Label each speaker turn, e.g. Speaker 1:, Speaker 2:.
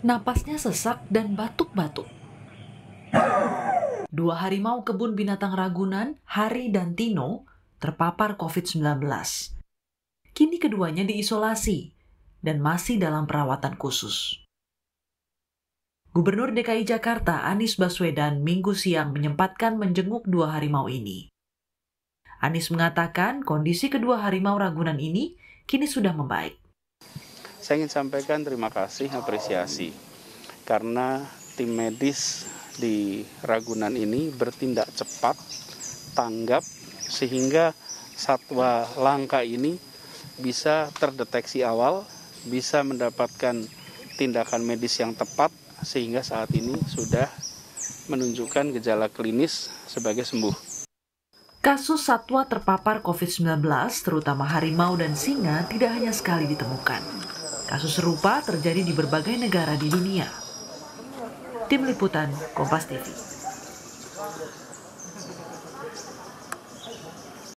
Speaker 1: napasnya sesak dan batuk-batuk. Dua harimau kebun binatang Ragunan, Hari dan Tino, terpapar COVID-19. Kini keduanya diisolasi dan masih dalam perawatan khusus. Gubernur DKI Jakarta Anies Baswedan minggu siang menyempatkan menjenguk dua harimau ini. Anies mengatakan kondisi kedua harimau Ragunan ini kini sudah membaik.
Speaker 2: Saya ingin sampaikan terima kasih, apresiasi, karena tim medis di Ragunan ini bertindak cepat, tanggap, sehingga satwa langka ini bisa terdeteksi awal, bisa mendapatkan tindakan medis yang tepat, sehingga saat ini sudah menunjukkan gejala klinis sebagai sembuh.
Speaker 1: Kasus satwa terpapar COVID-19, terutama harimau dan singa, tidak hanya sekali ditemukan. Kasus serupa terjadi di berbagai negara di dunia. Tim Liputan Kompas TV.